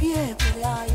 别不来